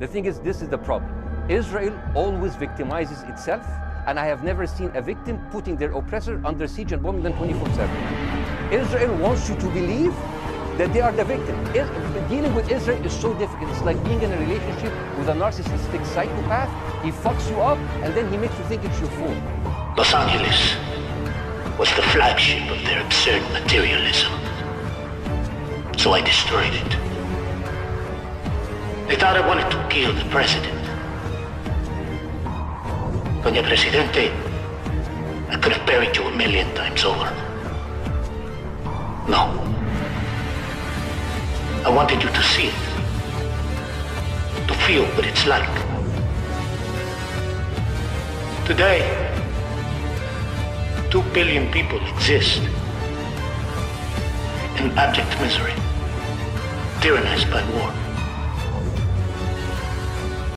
The thing is, this is the problem. Israel always victimizes itself, and I have never seen a victim putting their oppressor under siege and bombing them 24 7. Israel wants you to believe that they are the victim. Is- dealing with Israel is so difficult. It's like being in a relationship with a narcissistic psychopath. He fucks you up, and then he makes you think it's your fault. Los Angeles was the flagship of their absurd materialism. So I destroyed it. They thought I wanted to kill the president. Doña Presidente, I could have buried you a million times over. No. I wanted you to see it. To feel what it's like. Today, two billion people exist in abject misery, tyrannized by war.